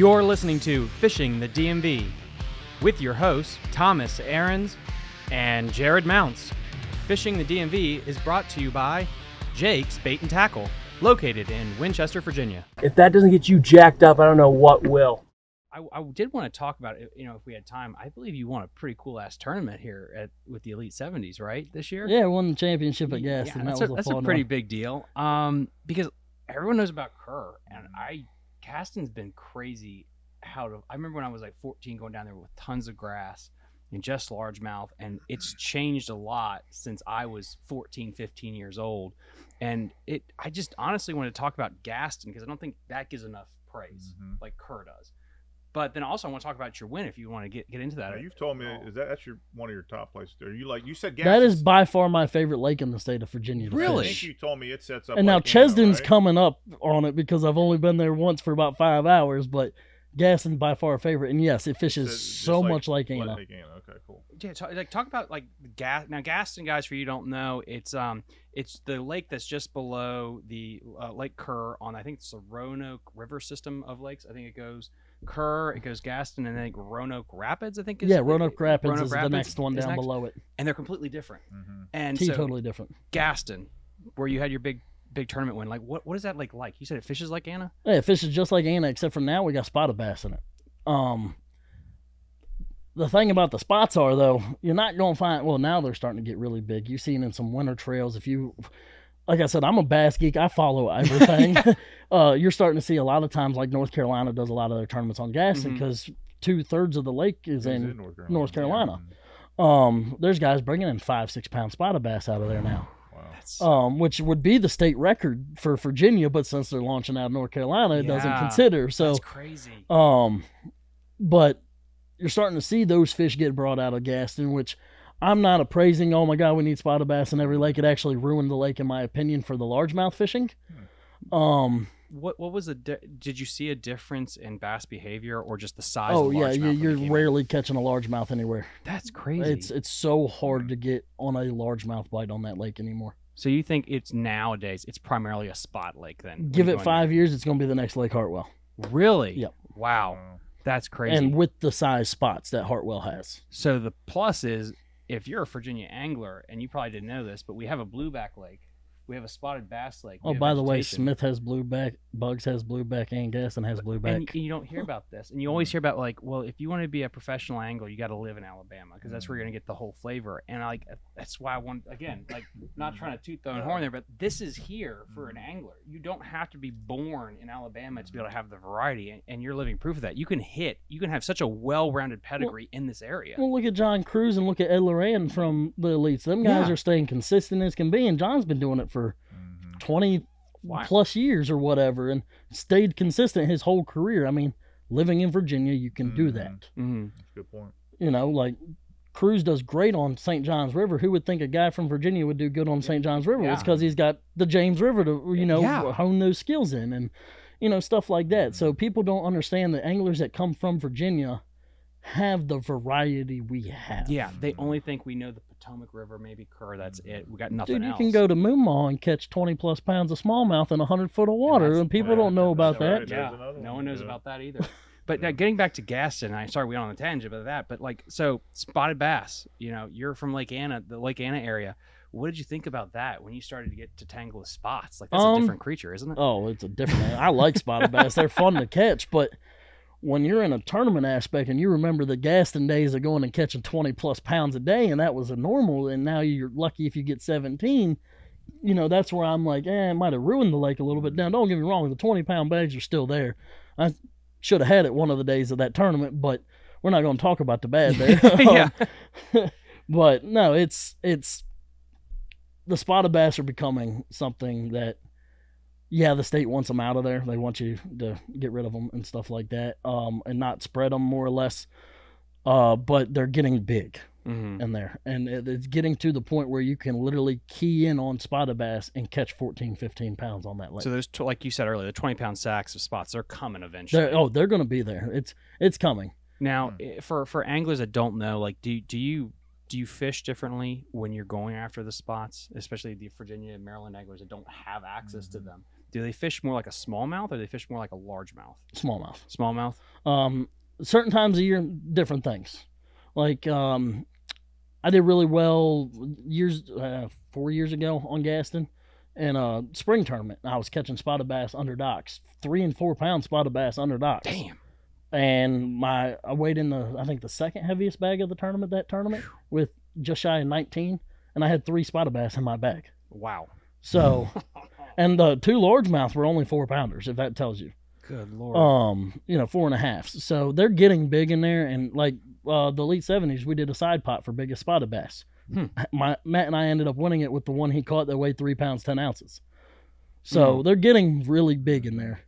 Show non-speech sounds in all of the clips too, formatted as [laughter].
You're listening to Fishing the DMV with your hosts, Thomas Ahrens and Jared Mounts. Fishing the DMV is brought to you by Jake's Bait and Tackle, located in Winchester, Virginia. If that doesn't get you jacked up, I don't know what will. I, I did want to talk about it, you know, if we had time. I believe you won a pretty cool ass tournament here at with the Elite 70s, right? This year? Yeah, won the championship at Yeah, Gaston. that's that a, was a that's a pretty one. big deal. Um, because everyone knows about Kerr, and I Gaston's been crazy. How to? I remember when I was like 14, going down there with tons of grass and just largemouth, and it's changed a lot since I was 14, 15 years old. And it, I just honestly want to talk about Gaston because I don't think that gives enough praise Mhm. like Kerr does. But then also I want to talk about your win if you want to get get into that. Now, you've told me is that that's your one of your top places? Are you like you said? That is by far my favorite lake in the state of Virginia. To Really? I think you told me it sets up. And now like Anna, Chesden's right? coming up on it because I've only been there once for about five hours, but Gaston's by far a favorite. And yes, it fishes Says just so much like like Anna. Anna. Okay, cool. Yeah, talk, like talk about like gas. Now, Gaston, guys, for you don't know, it's um, it's the lake that's just below the uh, Lake Kerr on. I think it's the Roanoke River system of lakes. I think it goes Kerr, it goes Gaston, and then I think Roanoke Rapids. I think is Yeah, Roanoke Rapids Roanoke is Rapids the next one down next. below it. and they're completely different. hmm And so totally different. Gaston, where you had your big big tournament win, like what what is that like? Like you said, it fishes like Anna. Yeah, it fishes just like Anna, except for now we got spotted bass in it. Um, the thing about the spots are though, you're not going to find. Well, now they're starting to get really big. You've seen in some winter trails. If you, like I said, I'm a bass geek. I follow [laughs] everything. [laughs] uh, you're starting to see a lot of times, like North Carolina does a lot of their tournaments on Gaston Mhm. because two thirds of the lake is He's in. North Carolina. North Carolina. Mhm. Um, there's guys bringing in five, six pound spotted bass out of there now. Wow. Um, which would be the state record for Virginia, but since they're launching out of North Carolina, it doesn't consider. So, that's crazy. um, but you're starting to see those fish get brought out of Gaston, which I'm not appraising. Oh my God, we need spotted bass in every lake. It actually ruined the lake, in my opinion, for the largemouth fishing. Um, What what was the? Di- did you see a difference in bass behavior or just the size? oh of the yeah, you, you're came in? rarely catching a largemouth anywhere. That's crazy. It's it's so hard to get on a largemouth bite on that lake anymore. So you think it's nowadays it's primarily a spot lake then? Give it go in five years, it's going to be the next Lake Hartwell. Really? Yep. Wow, Wow. that's crazy. and with the size spots that Hartwell has. so the plus is if you're a Virginia angler, and you probably didn't know this, but we have a blueback lake, we have a spotted bass lake. Oh, we Oh, have by the way, vegetation. Smith has blueback, Buggs has blue blueback, and Gaston has blue back. And blueback. you don't hear about this, and you hmm. always hear about like, well, if you want to be a professional angler, you got to live in Alabama because that's where you're gonna get the whole flavor. And like, that's why I want again, like, not trying to toot the own horn there, but this is here for an hmm. angler. You don't have to be born in Alabama to be able to have the variety, and, and you're living proof of that. You can hit, you can have such a well-rounded pedigree in this area. Well, look at John Crews and look at Ed Loughran from the elites. Them guys Yeah. are staying consistent as can be, and John's been doing it for Mhm. 20 Wow. plus years or whatever and stayed consistent his whole career. I mean, living in Virginia, you can do Mhm. that. hmm That's a good point. You know, like Crews does great on St. John's River. Who would think a guy from Virginia would do good on St. John's River? It's because he's got the James River to, you know, Yeah. hone those skills in and, you know, stuff like that. So people don't understand that anglers that come from Virginia have the variety we have. Yeah, they only think we know the Potomac River, maybe Kerr. That's it. We got nothing Dude, you else. can go to Moomaw and catch 20 plus pounds of smallmouth in 100 foot of water, that's- and people Wow, don't know about that's right. that. Yeah, no one, one knows yeah. about that either. [laughs] But Yeah. getting back to Gaston, I sorry we went on a tangent about that, but like so spotted bass. You know, you're from Lake Anna, the Lake Anna area. What did you think about that when you started to get to tangle with spots? Like that's a Um, different creature, isn't it? Oh, it's a different. I like spotted bass. They're fun to catch, but when you're in a tournament aspect and you remember the Gaston days of going and catching 20 plus pounds a day, and that was a normal, and now you're lucky if you get 17, you know, that's where I'm like, eh, it might have ruined the lake a little bit. Now, don't get me wrong, the 20 pound bags are still there. I should have had it one of the days of that tournament, but we're not going to talk about the bad there. [laughs] yeah. [laughs] but no, it's it's the spotted bass are becoming something that yeah, the state wants them out of there. They want you to get rid of them and stuff like that, um, and not spread them more or less. Uh, but they're getting big hmm in there, and it, it's getting to the point where you can literally key in on spotted bass and catch 14, 15 pounds on that lake. So there's tw- like you said earlier, the 20 pound sacks of spots they're coming eventually. they're, oh, they're going to be there. It's it's coming. Now, Hmm. for for anglers that don't know, like, do do you do you fish differently when you're going after the spots, especially the Virginia and Maryland anglers that don't have access to Mhm. them? Do they fish more like a smallmouth or do they fish more like a largemouth? Smallmouth. Smallmouth. Um, certain times of year, different things. Like um, I did really well years uh, four years ago on Gaston in a spring tournament. I was catching spotted bass under docks, three and four pound spotted bass under docks. Damn. And my I weighed in the I think the second heaviest bag of the tournament that tournament with just shy of 19, and I had three spotted bass in my bag. Wow. So, [laughs] and the two largemouth were only four pounders, if that tells you. Good lord. Um, you know, four and a half. So they're getting big in there, and like uh, the Elite seventies, we did a side pot for biggest spotted bass. Hmm. [laughs] My Matt and I ended up winning it with the one he caught that weighed three pounds ten ounces. So they're getting really big in there.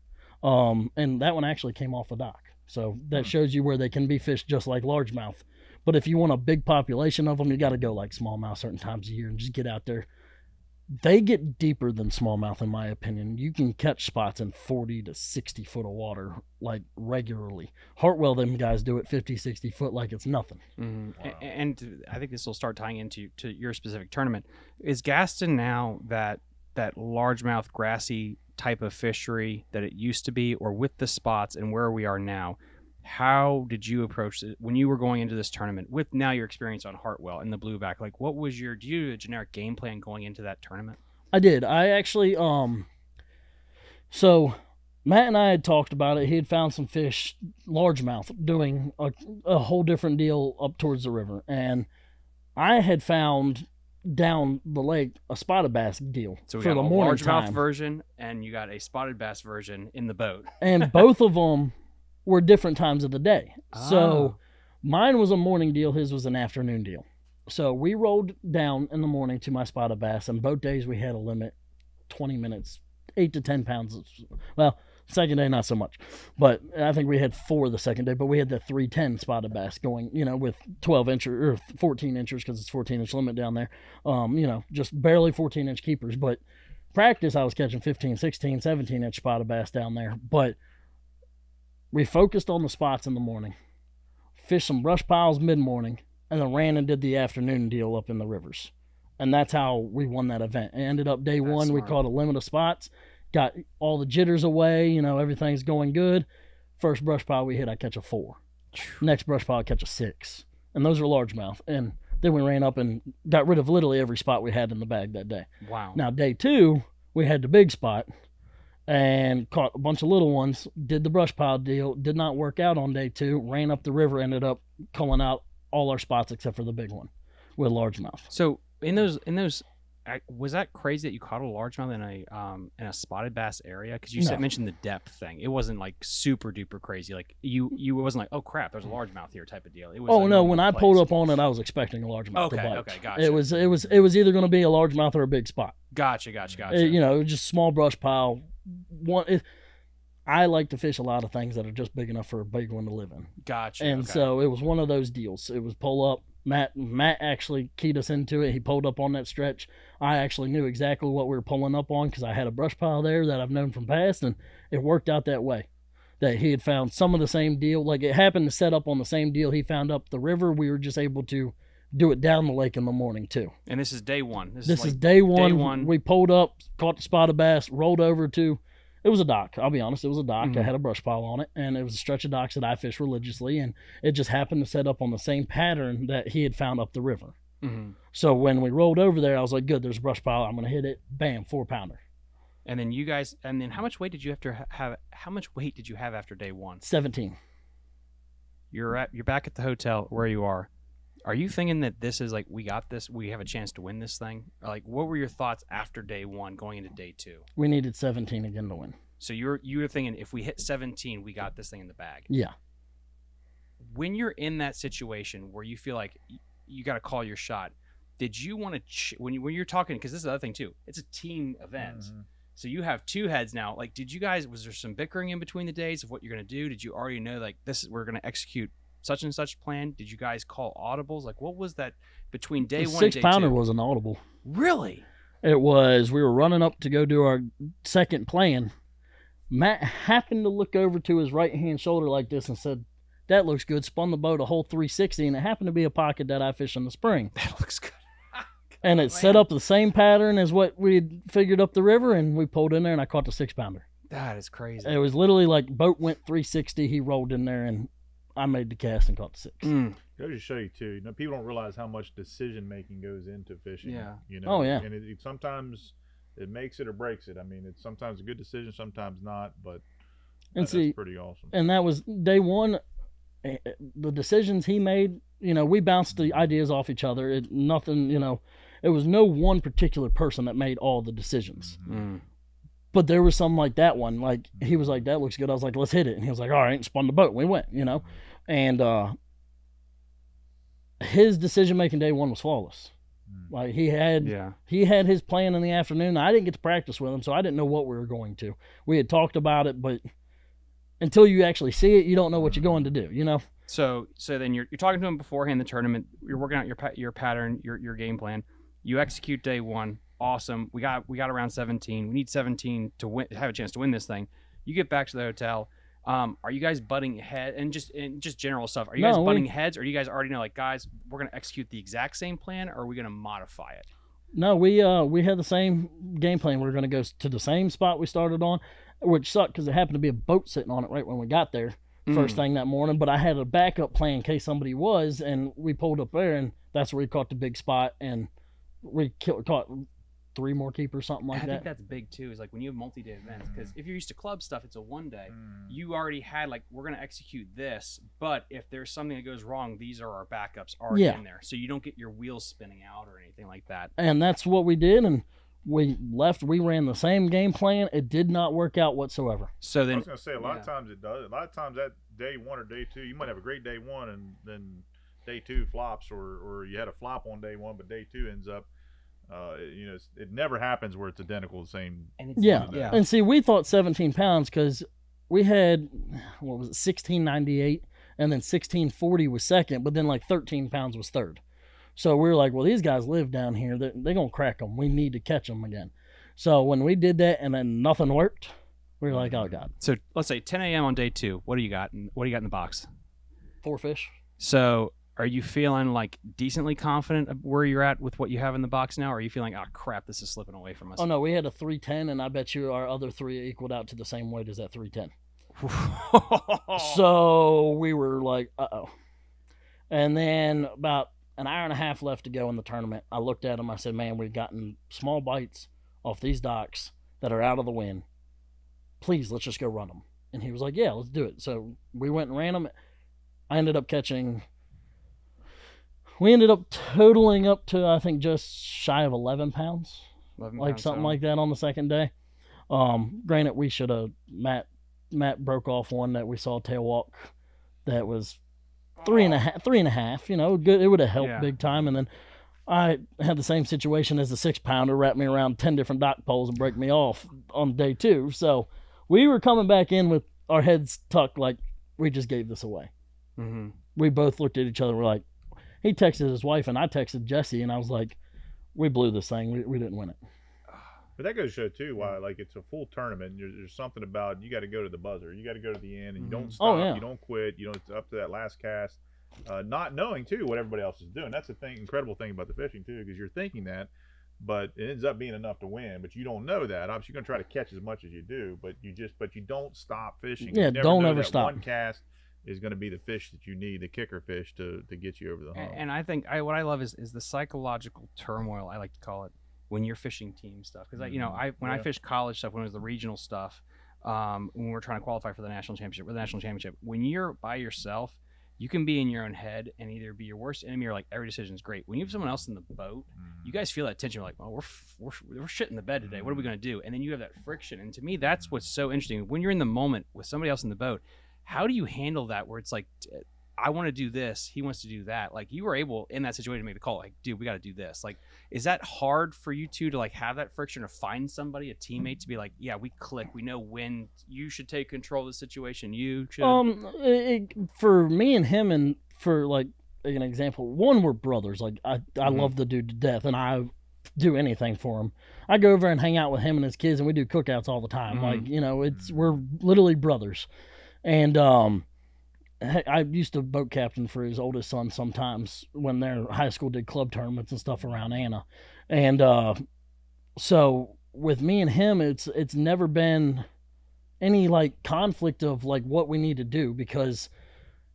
Um, and that one actually came off a dock. So that shows you where they can be fished just like largemouth. But if you want a big population of them, you got to go like smallmouth certain times a year and just get out there. They get deeper than smallmouth, in my opinion. You can catch spots in 40 to 60 foot of water like regularly. Hartwell, them guys do it 50, 60 foot like it's nothing. Mhm. A- And I think this will start tying into to your specific tournament. Is Gaston now that that largemouth grassy type of fishery that it used to be, or with the spots and where we are now? How did you approach it when you were going into this tournament with now your experience on Hartwell and the blueback? Like, what was your do you a generic game plan going into that tournament? I did. I actually um so Matt and I had talked about it. He had found some fish, largemouth, doing a, a whole different deal up towards the river. And I had found down the lake a spotted bass deal So we for got the a morning largemouth time. version, and you got a spotted bass version in the boat. and both of them [laughs] were different times of the day. Ah. So mine was a morning deal, his was an afternoon deal. So we rolled down in the morning to my spotted bass, and both days we had a limit 20 minutes, 8 to 10 pounds. of- Well, second day, not so much. But I think we had four the second day, but we had the 310 spotted bass going, you know, with 12 inch or 14 inches because it's 14 inch limit down there. Um, you know, just barely 14 inch keepers. But practice, I was catching 15, 16, 17 inch spotted bass down there. But we focused on the spots in the morning, fished some brush piles mid morning, and then ran and did the afternoon deal up in the rivers. And that's how we won that event. It ended up day That's one, we caught a limit of spots, got all the jitters away, you know, everything's going good. First brush pile we hit, I catch a four. Next brush pile, I catch a six. And those are largemouth. And then we ran up and got rid of literally every spot we had in the bag that day. Wow. Now, day two, we had the big spot and caught a bunch of little ones. Did the brush pile deal. Did not work out on day two. Ran up the river. Ended up culling out all our spots except for the big one with largemouth. So in those in those, I, was that crazy that you caught a largemouth in a um in a spotted bass area? Because you said mentioned the depth thing. It wasn't like super duper crazy. Like you you wasn't like oh crap, there's a largemouth here type of deal. It was. Oh no! When I pulled up on it, I was expecting a largemouth to Okay, bite. okay, gotcha. It was it was it was either going to be a largemouth or a big spot. Gotcha, gotcha, gotcha. you know, it was just small brush pile. One. I like to fish a lot of things that are just big enough for a big one to live in. gotcha. and okay. so it was one of those deals. It was pull up. Matt Matt actually keyed us into it. He pulled up on that stretch. I actually knew exactly what we were pulling up on because I had a brush pile there that I've known from past, and it worked out that way. That he had found some of the same deal. Like it happened to set up on the same deal he found up the river. We were just able to do it down the lake in the morning too. and this is day one. This, This is, is like, day one. one. We pulled up, caught the spot of bass, rolled over to. It was a dock. I'll be honest. It was a dock. Mhm. I had a brush pile on it, and it was a stretch of docks that I fish religiously, and it just happened to set up on the same pattern that he had found up the river. Mhm. So when we rolled over there, I was like, "Good, there's a brush pile. I'm gonna hit it. Bam, four pounder, And then you guys, and then how much weight did you have to have? How much weight did you have after day one? seventeen. You're at you're back at the hotel where you are. Are you thinking that this is like we got this, we have a chance to win this thing? Or like, what were your thoughts after day one, going into day two? We needed seventeen again to win. So you're you were thinking if we hit 17, we got this thing in the bag. Yeah, When you're in that situation where you feel like y- you got to call your shot, did you want to ch- when you when you're talking because this is the other thing too. It's a team event. Mhm. So you have two heads now. Like, did you guys? Was there some bickering in between the days of what you're gonna do? Did you already know like this is we're gonna execute such and such plan? Did you guys call audibles? Like, what was that between day the one six and day pounder two? was an audible. really? It was we were running up to go do our second plan. Matt happened to look over to his right hand shoulder like this and said, That looks good. Spun the boat a whole 360, and it happened to be a pocket that I fish in the spring. [laughs] That looks good. [laughs] And it oh, set up the same pattern as what we had figured up the river, and we pulled in there and I caught the six pounder. That is crazy. It was literally like boat went 360. He rolled in there and I made the cast and caught the six. Mm. Goes to show you too. You know, people don't realize how much decision making goes into fishing. Yeah. You know. Oh, yeah. And it, it sometimes it makes it or breaks it. I mean, it's sometimes a good decision, sometimes not. But And that- see, that's pretty awesome. and that was day one. eh, eh, The decisions he made, you know, we bounced the ideas off each other. It, nothing, you know, it was no one particular person that made all the decisions. Mm. But there was something like that one. Like he was like, "That looks good." I was like, "Let's hit it," and he was like, "All right." And spun the boat. We went, you know, and uh his decision making day one was flawless. Mm. Like he had Yeah. he had his plan in the afternoon. I didn't get to practice with him, so I didn't know what we were going to. We had talked about it, but until you actually see it, you don't know what you're going to do. You know? So so then you're, you're talking to him beforehand the tournament. You're working out your your pattern, your your game plan. You execute day one. Awesome. We got we got around 17. We need 17 to win have a chance to win this thing. You get back to the hotel. Um, are you guys butting head and just and just general stuff? Are you guys No, we- butting heads, or do you guys already know like guys, we're gonna execute the exact same plan, or are we gonna modify it? No, we uh we had the same game plan. We are going to go to the same spot we started on, which sucked because it happened to be a boat sitting on it right when we got there first Mm. thing that morning. But I had a backup plan in case somebody was, and we pulled up there, and that's where we caught the big spot, and we caught three more keepers, something like that. I think that's big too. Is like when you have multi-day events, because if you're used to club stuff, it's a one day. Mm. you already had like we're gonna execute this, but if there's something that goes wrong, these are our backups already Yeah. in there, so you don't get your wheels spinning out or anything like that. and that's what we did and we left we ran the same game plan it did not work out whatsoever So then I was gonna say a lot of times it does. A lot of times that day one or day two, you might have a great day one, and then day two flops, or or you had a flop on day one, but day two ends up, uh, you know, it never happens where it's identical the same. and it's yeah yeah, and see we thought 17 pounds because we had what was it 1698 and then 1640 was second but then like 13 pounds was third so we were like well these guys live down here they're, they're gonna crack them we need to catch them again so when we did that and then nothing worked we were like oh god So let's say 10 a.m. on day two. What do you got? And what do you got in the box? four fish So are you feeling like decently confident of where you're at with what you have in the box now? Or are you feeling, oh crap, this is slipping away from us? oh no we had a 310 and i bet you our other three equaled out to the same weight as that 310 [laughs] So we were like, uh oh. And then about an hour and a half left to go in the tournament. I looked at him. I said, man, we've gotten small bites off these docks that are out of the wind. Please, let's just go run them. And he was like, yeah, let's do it. So we went and ran them. I ended up catching. We ended up totaling up to I think just shy of 11 pounds 11 like pounds something down. like that on the second day. Um, granted, we should have Matt Matt broke off one that we saw tail walk that was three and a half, three and a half. You know, good. It would have helped Yeah. big time. And then I had the same situation as the six pounder, wrap me around ten different dock poles and break me off on day two. So we were coming back in with our heads tucked, like we just gave this away. Mhm. We both looked at each other. We're like, he texted his wife, and I texted Jesse, and I was like, we blew this thing. We, we didn't win it. But that goes to show too why, like, it's a full tournament. There's, there's something about you got to go to the buzzer. You got to go to the end, and you don't Mhm. stop. Oh, yeah. You don't quit. You know, it's up to that last cast. Uh, not knowing too what everybody else is doing. That's the thing, incredible thing about the fishing too, because you're thinking that, but it ends up being enough to win. But you don't know that. Obviously, you're gonna try to catch as much as you do, but you just, but you don't stop fishing. Yeah, you never don't ever stop. One cast is going to be the fish that you need, the kicker fish to to get you over the hump. And, and I think I, what I love is, is the psychological turmoil. I like to call it when you're fishing team stuff because I, you know, Mhm. I when I Yeah. fished college stuff when it was the regional stuff, um, when we're trying to qualify for the national championship or the national championship, when you're by yourself, you can be in your own head and either be your worst enemy or like every decision is great. When you have someone else in the boat, Mhm. you guys feel that tension. You're like, well, we're, f- we're, we're shit in the bed today. What are we going to do? And then you have that friction. And to me, that's what's so interesting. When you're in the moment with somebody else in the boat, how do you handle that where it's like, I want to do this, he wants to do that. Like you were able in that situation to make the call, like, dude, we got to do this. Like, is that hard for you two to like have that friction or find somebody, a teammate to be like, yeah, we click. We know when you should take control of the situation. You should. Um, it, for me and him, and for like an example, one we're brothers. Like I, I Mhm. love the dude to death, and I do anything for him. I go over and hang out with him and his kids, and we do cookouts all the time. Mhm. Like you know, it's we're literally brothers, and um. I used to boat captain for his oldest son sometimes when their high school did club tournaments and stuff around Anna, and uh, so with me and him, it's it's never been any like conflict of like what we need to do because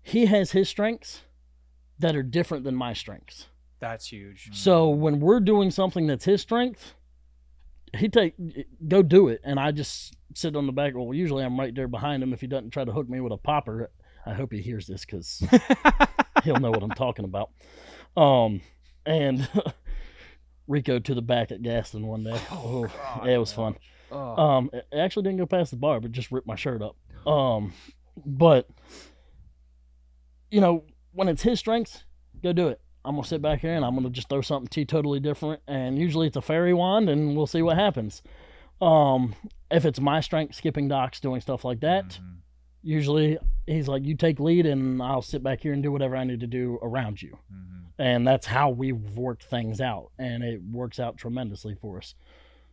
he has his strengths that are different than my strengths. That's huge. So when we're doing something that's his strength, he take go do it, and I just sit on the back. Well, usually I'm right there behind him if he doesn't try to hook me with a popper. I hope he hears this because [laughs] he'll know what I'm talking about. Um, and [laughs] Rico to the back at Gaston one day. Oh, yeah, it was fun. Oh, Um, it actually didn't go past the bar, but just ripped my shirt up. Um, but you know, when it's his strengths, go do it. I'm gonna sit back here and I'm gonna just throw something to totally different, and usually it's a fairy wand, and we'll see what happens. Um, if it's my strength, skipping docks, doing stuff like that, Mhm. usually he's like, "You take lead, and I'll sit back here and do whatever I need to do around you." Mhm. and that's how we've worked things out, and it works out tremendously for us.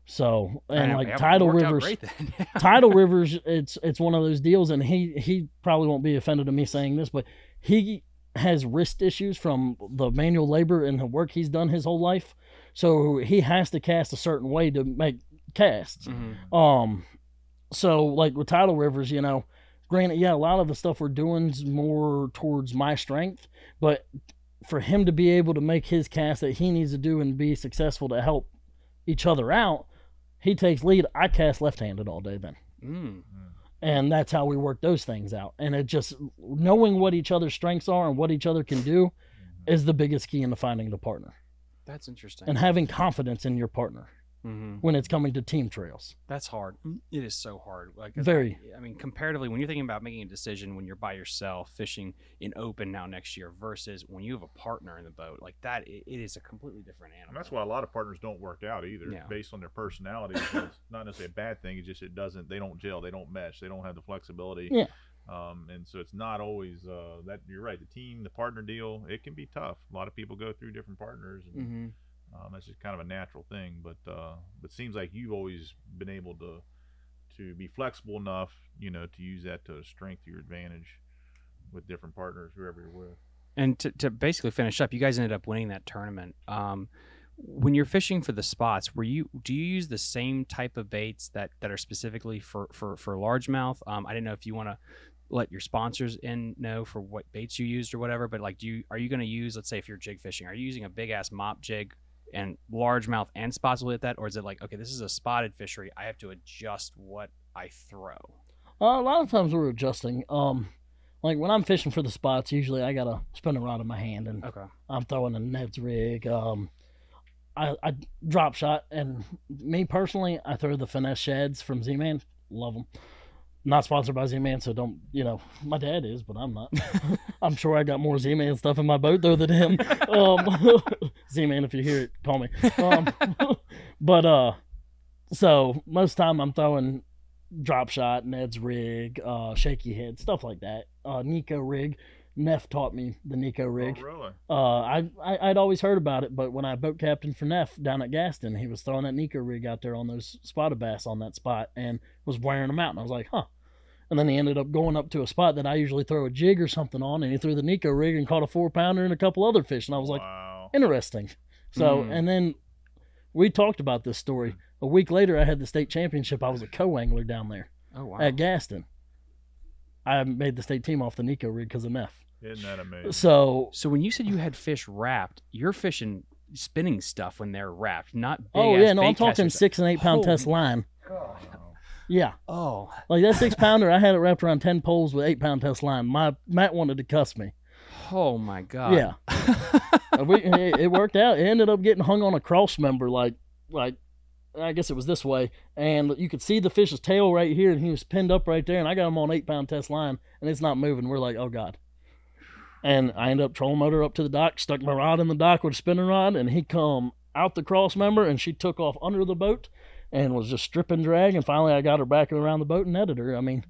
So, and like Tidal Rivers. [laughs] Tidal Rivers, it's it's one of those deals, and he he probably won't be offended at me saying this, but he has wrist issues from the manual labor and the work he's done his whole life, so he has to cast a certain way to make casts. Mhm. Um, so like with Tidal Rivers, you know, granted, yeah, a lot of the stuff we're doing's more towards my strength, but for him to be able to make his cast that he needs to do and be successful to help each other out, he takes lead. I cast left-handed all day then, Mm. And that's how we work those things out. And it just knowing what each other's strengths are and what each other can do mm-hmm. is the biggest key into finding the partner That's interesting. and having confidence in your partner hmm when it's coming to team trails. That's hard. It is so hard. Like Very. I mean, comparatively, when you're thinking about making a decision when you're by yourself fishing in open now next year versus when you have a partner in the boat, like that, it, it is a completely different animal. And that's why a lot of partners don't work out either, Yeah. based on their personalities. it's [laughs] not necessarily a bad thing. It's just it doesn't. They don't gel. They don't mesh. They don't have the flexibility. Yeah. Um, and so it's not always uh, that. You're right. The team, the partner deal, it can be tough. A lot of people go through different partners, and hmm um, that's just kind of a natural thing. But uh, but it seems like you've always been able to to be flexible enough, you know, to use that to strength your advantage with different partners, whoever you're with. And to, to basically finish up, you guys ended up winning that tournament. Um, when you're fishing for the spots, were you do you use the same type of baits that that are specifically for for for largemouth? Um, I didn't know if you want to let your sponsors in know for what baits you used or whatever, but like, do you are you going to use? Let's say if you're jig fishing, are you using a big ass mop jig and largemouth and spots with that, or is it like okay, this is a spotted fishery, I have to adjust what I throw? Uh, a lot of times we're adjusting. Um, like when I'm fishing for the spots, usually I got to spin a rod in my hand and Okay. I'm throwing a Ned's rig. Um, I, I drop shot, and me personally, I throw the finesse shads from Z Man. Love them. Not sponsored by Z Man, so don't you know? My dad is, but I'm not. [laughs] I'm sure I got more Z Man stuff in my boat though than him. [laughs] Um, [laughs] Z Man, if you hear it, call me. Um, [laughs] but uh, so most time I'm throwing drop shot, Ned's rig, uh, shaky head, stuff like that. Uh, Neko rig. Neff taught me the Neko rig. Oh, really? Uh, I, I I'd always heard about it, but when I boat captain for Neff down at Gaston, he was throwing that Neko rig out there on those spotted bass on that spot and was wearing them out, and I was like, huh. And then he ended up going up to a spot that I usually throw a jig or something on, and he threw the Neko rig and caught a four pounder and a couple other fish, and I was like, wow. Interesting. So, Hmm. and then we talked about this story. A week later, I had the state championship. I was a co angler down there Oh wow. at Gaston. I made the state team off the Neko rig because of Neff. Isn't that amazing? So, So when you said you had fish wrapped, you're fishing spinning stuff when they're wrapped, not big oh yeah, no, I'm talking six and eight pound Holy- test line. Wow. Yeah, Oh, like that six pounder, I had it wrapped around ten poles with eight pound test line. My Matt wanted to cuss me. Oh my god. Yeah, Uh, we, [laughs] it, it worked out. It ended up getting hung on a cross member, like like I guess it was this way, and you could see the fish's tail right here, and he was pinned up right there, and I got him on eight pound test line, and it's not moving. We're like, oh god. And I ended up trolling motor up to the dock, stuck my rod in the dock with a spinning rod, and he come out the cross member, and she took off under the boat, and was just stripping drag, and finally I got her back around the boat and netted her. I mean.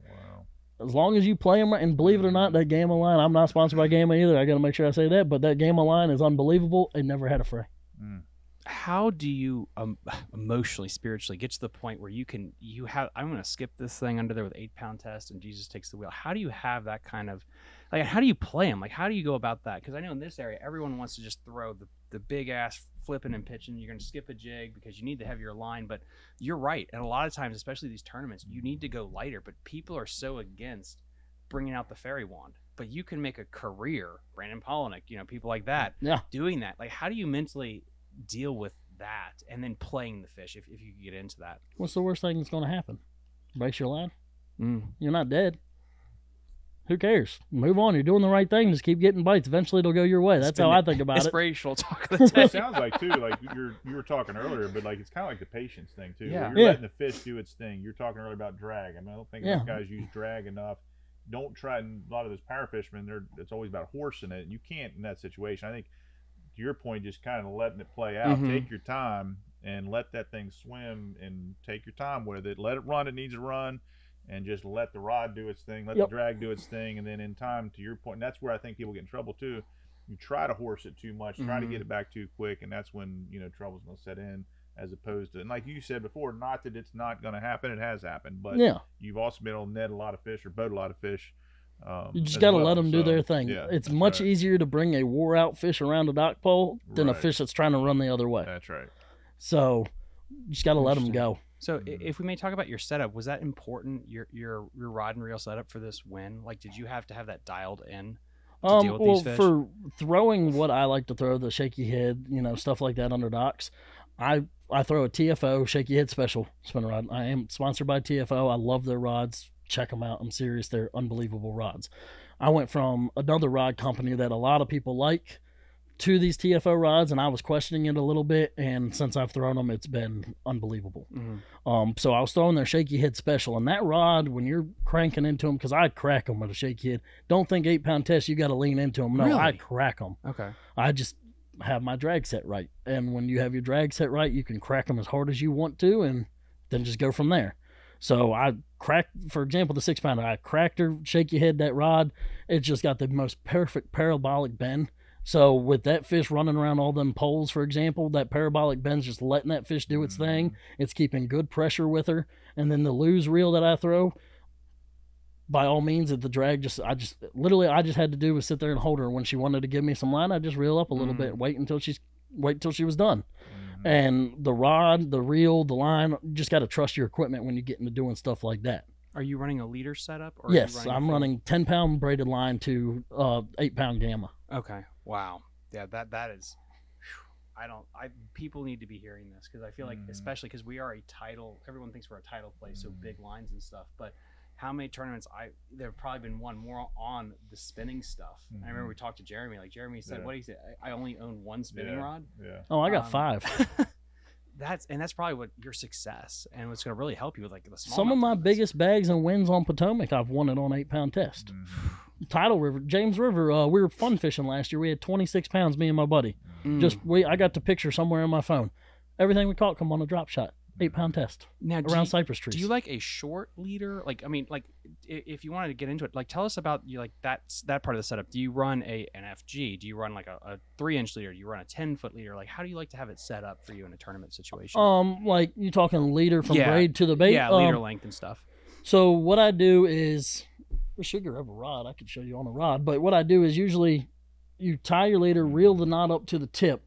As long as you play them right, and believe it or not, that Gamma line, I'm not sponsored by Gamma either. I got to make sure I say that, but that Gamma line is unbelievable. It never had a fray. Mm. How do you um, [sighs] emotionally, spiritually get to the point where you can you have I'm going to skip this thing under there with eight pound test and Jesus takes the wheel. How do you have that kind of Like, how do you play them? Like, how do you go about that? Because I know in this area, everyone wants to just throw the, the big ass flipping and pitching. You're going to skip a jig because you need to have your line. But you're right. And a lot of times, especially these tournaments, you need to go lighter. But people are so against bringing out the fairy wand. But you can make a career, Brandon Palaniuk, you know, people like that, Yeah. doing that. Like, how do you mentally deal with that and then playing the fish if, if you get into that? What's the worst thing that's going to happen? Brace your line. Mm. You're not dead. Who cares? Move on. You're doing the right thing. Just keep getting bites. Eventually, it'll go your way. That's how I think about it. Inspirational talk of the [laughs] day. It sounds like too, like you're you were talking earlier, but like it's kind of like the patience thing too. where Yeah. You're Yeah. letting the fish do its thing. You're talking earlier about drag. I mean, I don't think Yeah. those guys use drag enough. Don't try. And a lot of those power fishermen, they're it's always about horsing it. You can't in that situation. I think to your point, just kind of letting it play out. Mhm. Take your time and let that thing swim and take your time with it. Let it run. It needs to run. And just let the rod do its thing, let Yep. the drag do its thing, and then in time, to your point, and that's where I think people get in trouble too you try to horse it too much, try to Mhm. get it back too quick, and that's when you know trouble's going to set in. As opposed to, and like you said before, not that it's not going to happen; it has happened. But yeah. you've also been able to net a lot of fish or boat a lot of fish. Um, You just got to well. let them do their thing. Yeah, it's much right. easier to bring a wore out fish around a dock pole than a fish that's trying to run the other way. That's right. So you just got to let them go. So, i Mhm. if we may talk about your setup, was that important? Your your your rod and reel setup for this win? Like, did you have to have that dialed in? to Um, deal with well, for throwing what I like to throw, the shaky head, you know, stuff like that under docks, I I throw a TFO shaky head special spinner rod. I am sponsored by TFO. I love their rods. Check them out. I'm serious. They're unbelievable rods. I went from another rod company that a lot of people like to these TFO rods, and I was questioning it a little bit. And since I've thrown them, it's been unbelievable. Mhm. Um, so I was throwing their shaky head special, and that rod, when you're cranking into them, because I crack them with a shaky head. Don't think eight pound test, you got to lean into them. No, I crack them. Okay. I just have my drag set right, and when you have your drag set right, you can crack them as hard as you want to, and then just go from there. So I cracked, for example, the six pounder. I cracked her shaky head that rod. It just got the most perfect parabolic bend. So with that fish running around all them poles, for example, that parabolic bend's just letting that fish do its thing. It's keeping good pressure with her. And then the Lew's reel that I throw, by all means, if the drag just, I just, literally, I just had to do was sit there and hold her. When she wanted to give me some line, I just reel up a little Mm. bit, wait until she's, wait until she was done. Mhm. And the rod, the reel, the line, you just got to trust your equipment when you get into doing stuff like that. Are you running a leader setup? Or yes, a I'm running 10 pound braided line to uh, 8 pound gamma. Okay. Wow. Yeah. That that is. I don't. I people need to be hearing this because I feel like, Mm. especially because we are a tidal. Everyone thinks we're a tidal place, so Mm. big lines and stuff. But how many tournaments? I there have probably been one more on the spinning stuff. I remember Mhm. we talked to Jeremy. Like Jeremy said, Yeah. what do you say? I, I only own one spinning Yeah. rod. Yeah. Oh, I got Um, five. [laughs] that's and that's probably what your success and what's going to really help you with like the small. Some of my biggest bags and wins on Potomac, I've won it on 8 pound test. Mhm. [sighs] Tidal River, James River, uh, we were fun fishing last year. We had 26 pounds, me and my buddy. Mm. Just we, I got the picture somewhere on my phone. Everything we caught come on a drop shot, eight pound test now around you- cypress trees. Do you like a short leader? Like, I mean, like, if you wanted to get into it, like, tell us about you like that's that part of the setup. Do you run a an FG? Do you run like a, a three inch leader? Do you run a ten foot leader? Like, how do you like to have it set up for you in a tournament situation? um, like you talking leader from Yeah. braid to the bait? yeah, leader Um, length and stuff. So what I do is, we should grab a rod. I could show you on a rod, but what I do is usually you tie your leader, reel the knot up to the tip,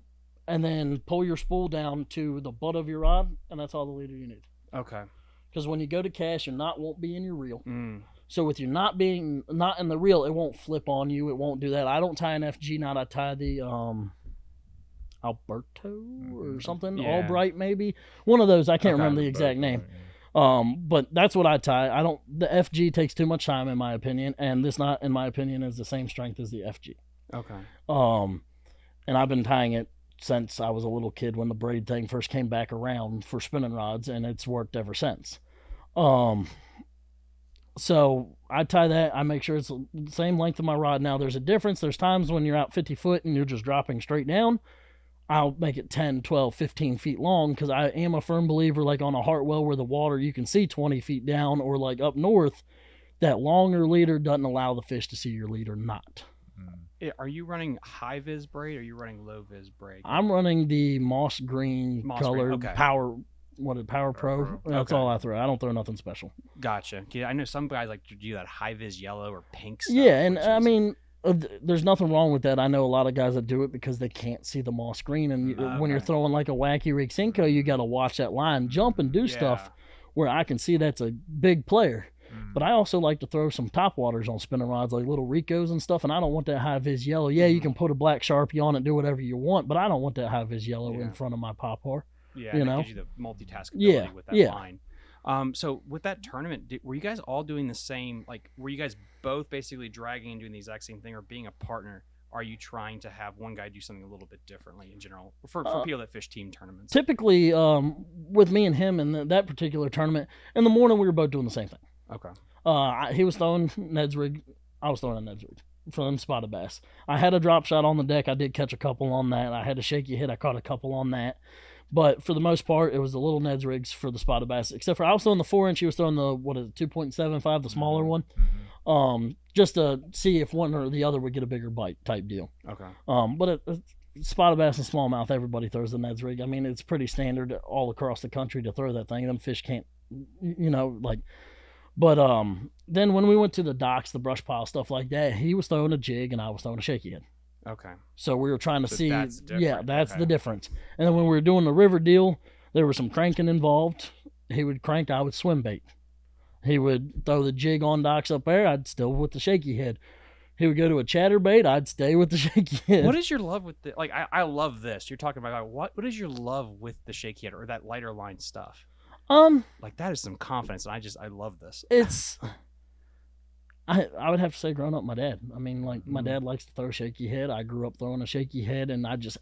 and then pull your spool down to the butt of your rod, and that's all the leader you need. Okay. Because when you go to cast, your knot won't be in your reel. Mm. So with your knot being not in the reel, it won't flip on you. It won't do that. I don't tie an FG knot. I tie the um Alberto or Mhm. something. Yeah. Albright maybe. One of those. I can't Okay. remember the exact name. Um, but that's what I tie. I don't. The FG takes too much time in my opinion, and this knot, in my opinion, is the same strength as the FG. Okay. Um, and I've been tying it since I was a little kid when the braid thing first came back around for spinning rods, and it's worked ever since. Um, so I tie that. I make sure it's the same length of my rod. Now there's a difference. There's times when you're out 50 foot and you're just dropping straight down. I'll make it 10, 12, 15 feet long because I am a firm believer, like on a Hartwell where the water you can see 20 feet down, or like up north, that longer leader doesn't allow the fish to see your leader not. Are you running high vis braid or are you running low vis braid? I'm running the moss green Moss green, colored okay. power what a Power Pro. Pro. That's Okay. all I throw. I don't throw nothing special. Gotcha. Yeah, I know some guys like to do that high vis yellow or pink stuff. yeah, and which I is- mean, uh, there's nothing wrong with that. I know a lot of guys that do it because they can't see the moss green, and you, when you're throwing like a wacky rig Senko, you got to watch that line, jump, and do stuff where I can see that's a big player. Mm. But I also like to throw some top waters on spinning rods, like little Ricos and stuff. And I don't want that high vis yellow. Yeah, you Mhm. can put a black sharpie on it, do whatever you want, but I don't want that high vis yellow Yeah. in front of my pop war. Yeah, you know? gives you the multitaskability Yeah, with that yeah. line. Um, so with that tournament, did, were you guys all doing the same? Like, were you guys both basically dragging and doing the exact same thing, or being a partner? Are you trying to have one guy do something a little bit differently in general for, for Uh, people that fish team tournaments? Typically, um, with me and him in the, that particular tournament, in the morning we were both doing the same thing. Okay. Uh, I, he was throwing Ned's rig. I was throwing a Ned's rig for them spotted bass. I had a drop shot on the deck. I did catch a couple on that. I had a shaky hit. I caught a couple on that. But for the most part, it was the little Ned's rigs for the spotted bass. Except for I was throwing the four inch. He was throwing the what is it, two point seven five, the smaller one. Mhm. Um, just to see if one or the other would get a bigger bite type deal. Okay. Um, but it, it, spotted bass and smallmouth, everybody throws the Ned's rig. I mean, it's pretty standard all across the country to throw that thing. Them fish can't, you know, like. But um, then when we went to the docks, the brush pile, stuff like that, he was throwing a jig and I was throwing a shaky head. Okay. So we were trying to So see, that's yeah, that's okay. the difference. And then when we were doing the river deal, there was some cranking involved. He would crank, I would swim bait. He would throw the jig on docks up there. I'd still with the shaky head. He would go to a chatterbait. I'd stay with the [laughs] shaky head. What is your love with the like? I, I love this. You're talking about like, what? What is your love with the shaky head or that lighter line stuff? Um, Like that is some confidence, and I just I love this. it's [laughs] I I would have to say growing up my dad. I mean like my Mhm. dad likes to throw shaky head. I grew up throwing a shaky head and I just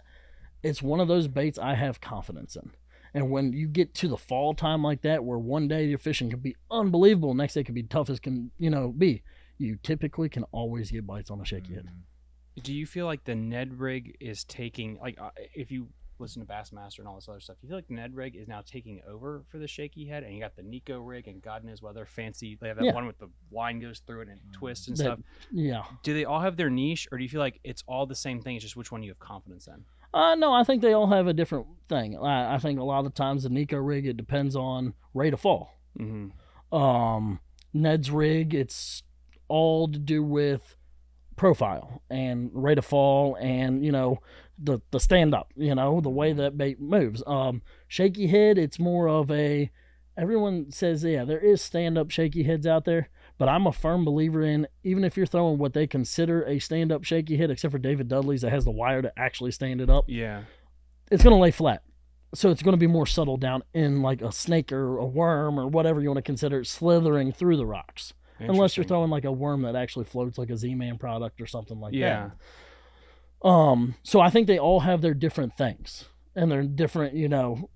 it's one of those baits I have confidence in. And when you get to the fall time like that where one day your fishing can be unbelievable, next day can be tough as can, you know, be, you typically can always get bites on a shaky head. Mhm. Do you feel like the Ned rig is taking like uh, if you listen to Bassmaster and all this other stuff, you feel like the Ned rig is now taking over for the shaky head, and you got the Neko rig and God knows whether fancy. They have that Yeah. one with the line goes through it and it twists and That- stuff. Yeah. Do they all have their niche, or do you feel like it's all the same thing? It's just which one you have confidence in? Uh, no, I think they all have a different thing. I, I think a lot of times the Neko rig, it depends on rate of fall. Mm-hmm. um ned's rig it's all to do with profile and rate of fall and you know the the stand up you know the way that bait moves um shaky head it's more of a everyone says yeah there is stand up shaky heads out there but i'm a firm believer in even if you're throwing what they consider a stand up shaky head except for david dudley's that has the wire to actually stand it up Yeah. it's going to lay flat. So it's going to be more subtle down in like a snake or a worm or whatever you want to consider it slithering through the rocks. Unless you're throwing like a worm that actually floats like a Z-Man product or something like that. Yeah. that. Um so I think they all have their different things and their different, you know,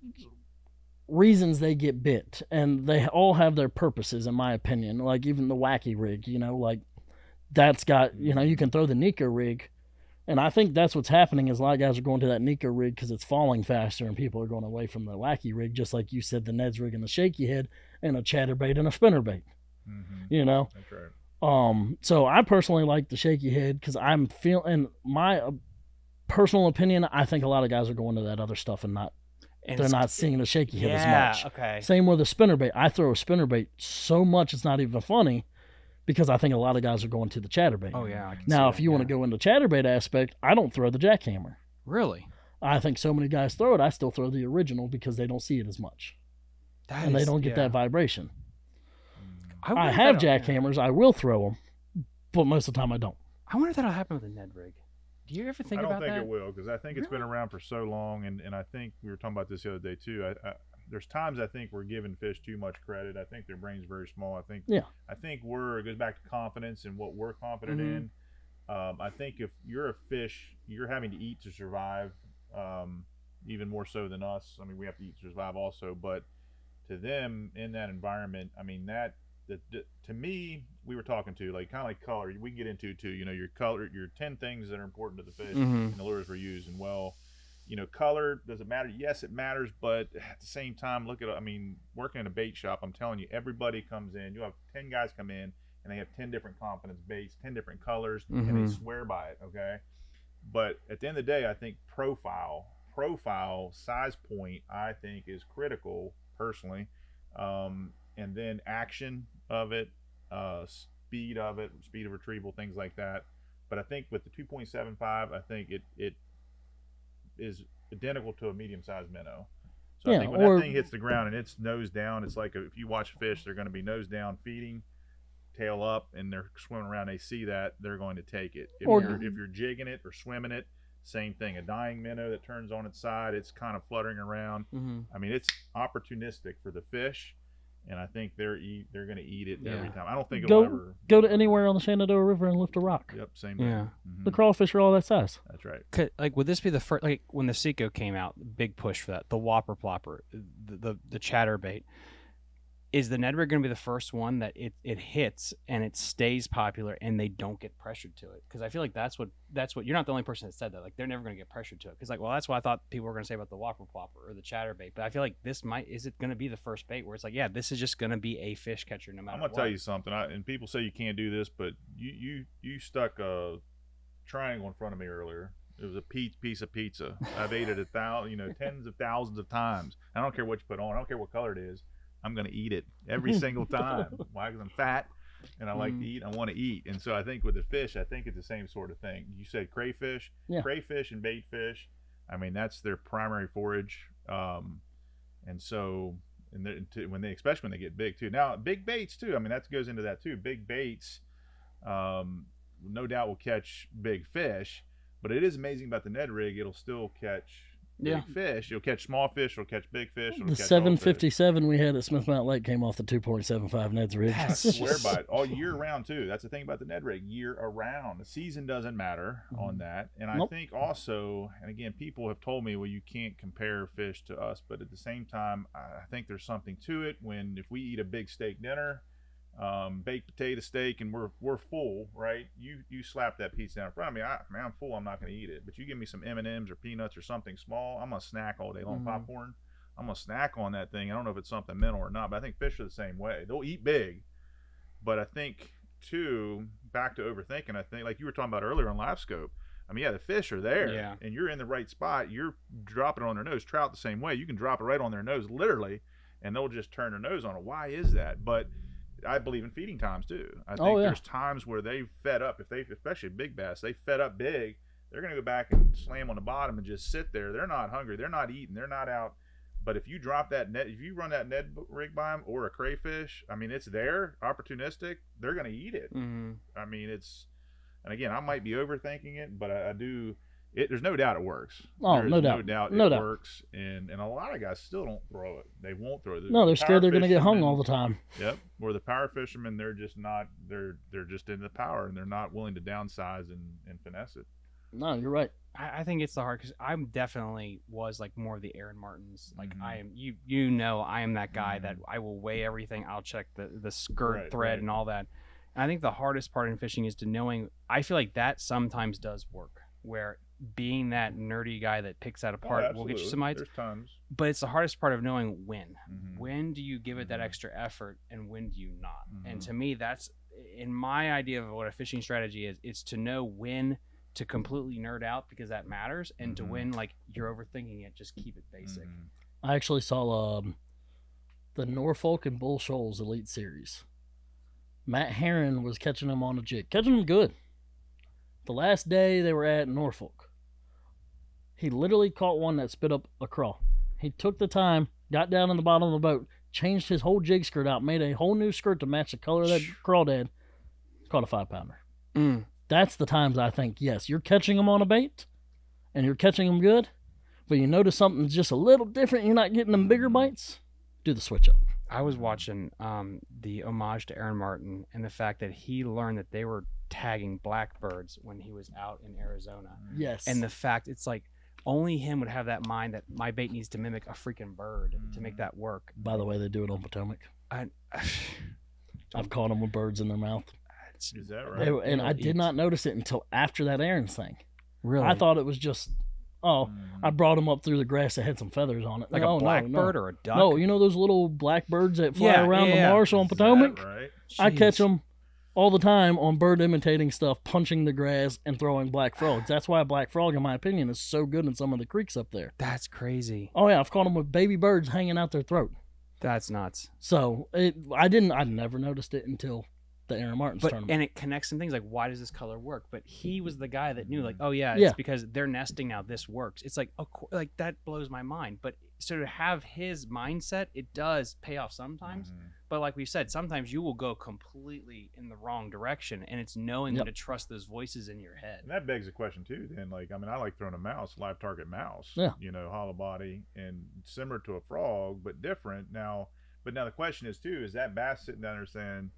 reasons they get bit and they all have their purposes in my opinion. Like even the wacky rig, you know, like that's got, you know, you can throw the Neko rig and I think that's what's happening is a lot of guys are going to that Neko rig because it's falling faster and people are going away from the wacky rig, just like you said, the Ned's rig and the shaky head and a chatterbait and a spinnerbait, Mhm. you know? That's right. Um, so I personally like the shaky head because I'm feeling my uh, personal opinion. I think a lot of guys are going to that other stuff and not And they're not seeing the shaky head yeah, as much. Okay. Same with a spinnerbait. I throw a spinnerbait so much it's not even funny because I think a lot of guys are going to the chatterbait. Oh yeah. Now, if you want to go into the chatterbait aspect, I don't throw the jackhammer. really, I think so many guys throw it. I still throw the original because they don't see it as much that and they don't get yeah. that vibration. I, I have that'll- yeah. jackhammers. I will throw them, but most of the time I don't. I wonder if that'll happen with the Ned rig. Do you ever think I don't think that? it will because I think it's been around for so long, and, and I think we were talking about this the other day too. I, I, there's times I think we're giving fish too much credit. I think their brain's very small. I think Yeah. I think we're it goes back to confidence and what we're confident Mhm. in. Um, I think if you're a fish, you're having to eat to survive, um, even more so than us. I mean, we have to eat to survive also, but to them in that environment, I mean that the, the- to me, we were talking to like kind of like color. We can get into too. You know, your color, your ten things that are important to the fish Mhm. and the lures we're using. Well, you know, color does it matter? Yes, it matters, but at the same time, look at I mean, working in a bait shop, I'm telling you, everybody comes in. You have ten guys come in, and they have ten different confidence baits, ten different colors, and Mhm. they swear by it. Okay, but at the end of the day, I think profile, profile, size point, I think is critical. personally. Um, and then action of it, uh, speed of it, speed of retrieval, things like that. But I think with the 2.75, I think it it is identical to a medium-sized minnow. So Yeah, I think when or- that thing hits the ground and it's nose down, it's like if you watch fish, they're going to be nose down feeding, tail up, and they're swimming around. They see that they're going to take it. If Or- you're if you're jigging it or swimming it, same thing. A dying minnow that turns on its side, it's kind of fluttering around. Mm-hmm. I mean, it's opportunistic for the fish, and I think they're eat they're going to eat it every time. I don't think Go- it'll ever Go to anywhere on the Shenandoah River and lift a rock. Yep, same thing. Yeah. Mhm, The crawfish are all that size. that's right. Could, like, would this be the first? Like, when the Senko came out, big push for that. The Whopper Plopper, the the, the chatterbait. Is the Ned going to be the first one that it, it hits and it stays popular and they don't get pressured to it? Because I feel like that's what that's what you're not the only person that said that. Like they're never going to get pressured to it. Because like, well, that's what I thought people were going to say about the Whopper Plopper or the chatterbait. But I feel like this might is it going to be the first bait where it's like, yeah, this is just going to be a fish catcher no matter. What. I'm gonna tell you something. I, and people say you can't do this, but you you you stuck a triangle in front of me earlier. It was a piece piece of pizza. I've ate it a thousand, you know, tens of thousands of times. I don't care what you put on. I don't care what color it is. I'm gonna eat it every [laughs] single time. Why? Because I'm fat and I like Mm. to eat. I want to eat. And so I think with the fish, I think it's the same sort of thing. You said crayfish, Yeah. crayfish and bait fish. I mean, that's their primary forage. Um, and so, and to- when they, especially when they get big too. Now, big baits too. I mean, that goes into that too. Big baits, um, no doubt will catch big fish. But it is amazing about the Ned rig. It'll still catch big Yeah. fish. You'll catch small fish. It'll catch big fish. The all fish. 757 we had at Smith Mountain Lake came off the 2.75 Ned's rig. I [laughs] swear by it all year round too. That's the thing about the Ned rig, year around. The season doesn't matter on mm-hmm. that. And I Nope. think also, and again, people have told me, well, you can't compare fish to us, but at the same time, I I think there's something to it. When if we eat a big steak dinner, um, baked potato steak, and we're we're full, right? You you slap that piece down in front of me. I man, I'm full. I'm not going to eat it. But you give me some M and M's or peanuts or something small, I'm gonna snack all day long. Mhm. Popcorn. I'm gonna snack on that thing. I don't know if it's something mental or not, but I think fish are the same way. They'll eat big, but I think too, back to overthinking. I think like you were talking about earlier on live scope. I mean, yeah, the fish are there, Yeah. and you're in the right spot. You're dropping it on their nose. Trout the same way. You can drop it right on their nose, literally, and they'll just turn their nose on it. Why is that? But I believe in feeding times too. I think Oh, yeah. there's times where they fed up. If they, especially big bass, they fed up big. They're gonna go back and slam on the bottom and just sit there. They're not hungry. They're not eating. They're not out. But if you drop that Ned, if you run that Ned rig by them or a crayfish, I mean, it's there, opportunistic. They're gonna eat it. Mhm. I mean, it's, and again, I might be overthinking it, but I, I do. It, there's no doubt it works. Oh, There's no doubt. no doubt. doubt No it doubt. works, and and a lot of guys still don't throw it. They won't throw it. No, they're scared they're going to get hung all the time. Yep. Or the power fishermen, they're just not. They're they're just in the power, and they're not willing to downsize and and finesse it. No, you're right. I, I think it's the hard because I'm definitely was like more of the Aaron Martens. Like Mhm. I am, you you know, I am that guy that Mhm. I will weigh everything. I'll check the the skirt Right, thread right. and all that. And I think the hardest part in fishing is to knowing. I feel like that sometimes does work. Where being that nerdy guy that picks that Oh, apart will get you some bites. There's times. But it's the hardest part of knowing when. Mhm. When do you give it that Mhm. extra effort, and when do you not? And Mhm. to me, that's in my idea of what a fishing strategy is. It's to know when to completely nerd out because that matters, and to Mhm. when like you're overthinking it, just keep it basic. Mhm. I actually saw um, the Norfork and Bull Shoals Elite Series. Matt Herren was catching them on a jig, catching them good. The last day they were at Norfork, he literally caught one that spit up a crawl. He took the time, got down in the bottom of the boat, changed his whole jig skirt out, made a whole new skirt to match the color of that crawdad. Caught a five pounder. Mm. That's the times I think, yes, you're catching them on a bait and you're catching them good, but you notice something's just a little different, you're not getting them bigger bites, do the switch up. I was watching um, the homage to Aaron Martens and the fact that he learned that they were tagging blackbirds when he was out in Arizona, Yes. and the fact it's like only him would have that mind that my bait needs to mimic a freaking bird to make Mhm. that work. By the way, they do it on Potomac. I, [sighs] I've caught them with birds in their mouth. Is that They- right? and I did eat. not notice it until after that Aaron's thing. really I thought it was just, oh, Mhm. I brought them up through the grass that had some feathers on it. like no, a no, blackbird no. or a duck. No, you know those little blackbirds that fly Yeah, around yeah, the marsh on Potomac? right? I catch them all the time on bird imitating stuff, punching the grass and throwing black frogs. That's why a black frog, in my opinion, is so good in some of the creeks up there. That's crazy. Oh yeah, I've caught them with baby birds hanging out their throat. That's nuts. So it, I didn't. I never noticed it until the Aaron Martens' But tournament. and it connects some things like why does this color work? But he was the guy that knew like mm-hmm. oh yeah, Yeah. it's because they're nesting now. This works. It's like like that blows my mind. But so to have his mindset, it does pay off sometimes. Mhm. But like we said, sometimes you will go completely in the wrong direction, and it's knowing Yep. when to trust those voices in your head. And that begs the question too. Then, like, I mean, I like throwing a mouse, live target mouse. Yeah. You know, hollow body and similar to a frog, but different. Now, but now the question is too: is that bass sitting down there saying,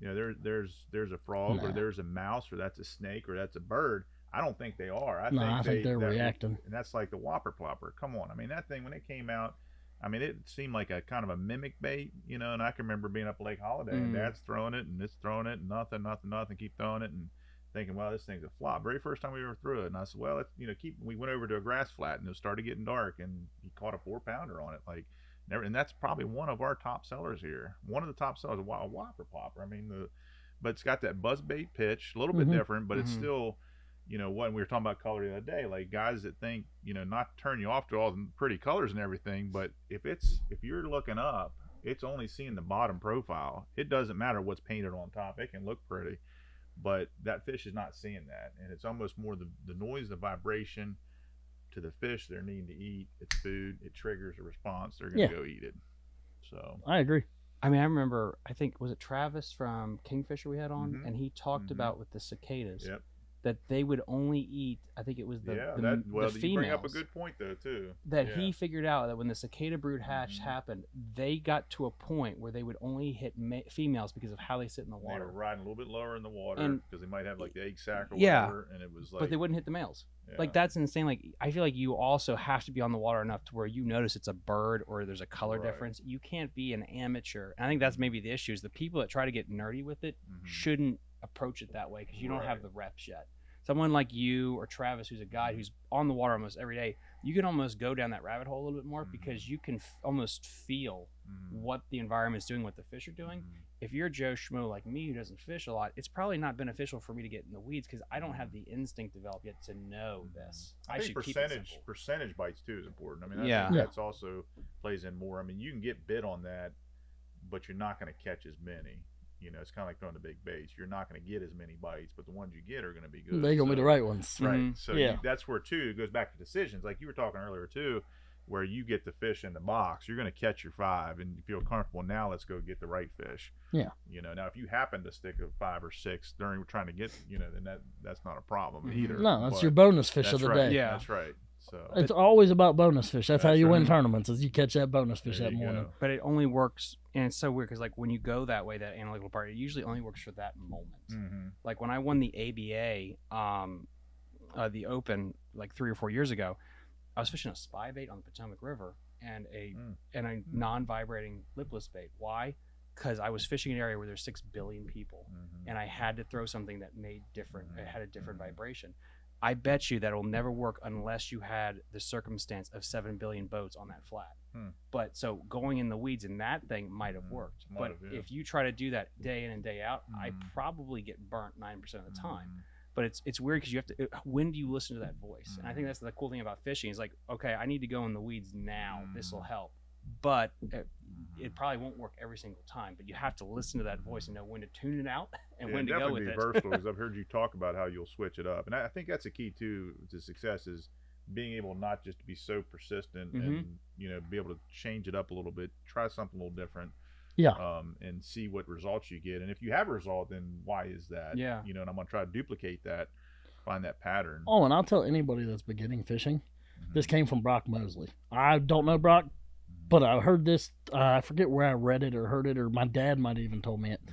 you know, there, there's there's a frog or there's a mouse or that's a snake or that's a bird? I don't think they are. I no, think I think they, they're that- reacting. and that's like the whopper plopper. Come on, I mean that thing when it came out, I mean it seemed like a kind of a mimic bait, you know. And I can remember being up Lake Holiday and Mm. Dad's throwing it and it's throwing it and nothing, nothing, nothing, keep throwing it and thinking, well, this thing's a flop. Very first time we ever threw it, and I said, well, it's, you know, keep. We went over to a grass flat and it started getting dark, and he caught a four pounder on it, like. Never, and that's probably one of our top sellers here. One of the top sellers, a whopper plopper. I mean, the, but it's got that buzz bait pitch, a little bit Mhm. different, but it's Mhm. still you know what we were talking about color the other day like guys that think you know not turn you off to all the pretty colors and everything but if it's if you're looking up it's only seeing the bottom profile it doesn't matter what's painted on top it can look pretty but that fish is not seeing that and it's almost more the, the noise the vibration to the fish they're needing to eat it's food it triggers a response they're gonna Yeah. go eat it so I agree. I mean, I remember. I think was it Travis from Kingfisher we had on, Mhm. and he talked Mhm. about with the cicadas Yep. That they would only eat. I think it was the yeah the, that the well females you bring up a good point though too that Yeah. he figured out that when the cicada brood hatch Mhm. happened, they got to a point where they would only hit ma- females because of how they sit in the They were water, riding a little bit lower in the water because they might have like the egg sac or Yeah. whatever, and it was like. but they wouldn't hit the males. yeah. Like that's insane. Like I feel like you also have to be on the water enough to where you notice it's a bird or there's a color Right. difference. You can't be an amateur. And I think that's maybe the issue is the people that try to get nerdy with it Mhm. shouldn't approach it that way because you don't have the reps yet. Someone like you or Travis, who's a guy who's on the water almost every day, you can almost go down that rabbit hole a little bit more Mhm. because you can f- almost feel Mhm. what the environment is doing, what the fish are doing. Mhm. If you're Joe Schmo like me who doesn't fish a lot, it's probably not beneficial for me to get in the weeds because I don't have the instinct developed yet to know this. I, Mm-hmm. I, think should keep it percentage percentage bites too is important. I mean, I Yeah. that's also plays in more. I mean, you can get bit on that, but you're not going to catch as many. You know, it's kind of like throwing the big baits. You're not going to get as many bites, but the ones you get are going to be good. They're gonna be the right ones. right? Mhm. So Yeah. you, that's where too it goes back to decisions. Like you were talking earlier too, where you get the fish in the box, you're going to catch your five, and you feel comfortable. Now let's go get the right fish. Yeah. You know, now if you happen to stick a five or six during trying to get, you know, then that that's not a problem Mhm. either. No, that's But your bonus fish of the right. day. Yeah. that's right. So It's always about bonus fish. That's, how That's you win tournaments. Is you catch that bonus fish there that morning. go. But it only works, and it's so weird because like when you go that way, that analytical part, it usually only works for that moment. Mhm. Like when I won the ABA, um, uh, the Open, like three or four years ago, I was fishing a spy bait on the Potomac River and a Mm. and a non-vibrating lipless bait. Why? Because I was fishing an area where there's six billion people, Mhm. and I had to throw something that made different. It had a different Mhm. vibration. I bet you that will never work unless you had the circumstance of seven billion boats on that flat. Hmm. But so going in the weeds in that thing might have Mhm. worked. Might but have, yeah. if you try to do that day in and day out, I Mhm. probably get burnt nine percent of the time. Mhm. But it's it's weird because you have to. it- when do you listen to that voice? And I think Mhm. that's the cool thing about fishing. Is like, okay, I need to go in the weeds now. This will help. But it, it probably won't work every single time. But you have to listen to that voice and know when to tune it out and Yeah, when to go definitely with be it. versatile because [laughs] I've heard you talk about how you'll switch it up, and I, I think that's a key too to success is being able not just to be so persistent Mhm. and you know be able to change it up a little bit, try something a little different, Yeah. um, and see what results you get. And if you have a result, then why is that? Yeah. you know, and I'm gonna try to duplicate that, find that pattern. Oh, and I'll tell anybody that's beginning fishing, Mhm. this came from Brock Mosley. I don't know Brock, Mhm. but I heard this. Uh, I forget where I read it or heard it, or my dad might have even told me it. Mhm.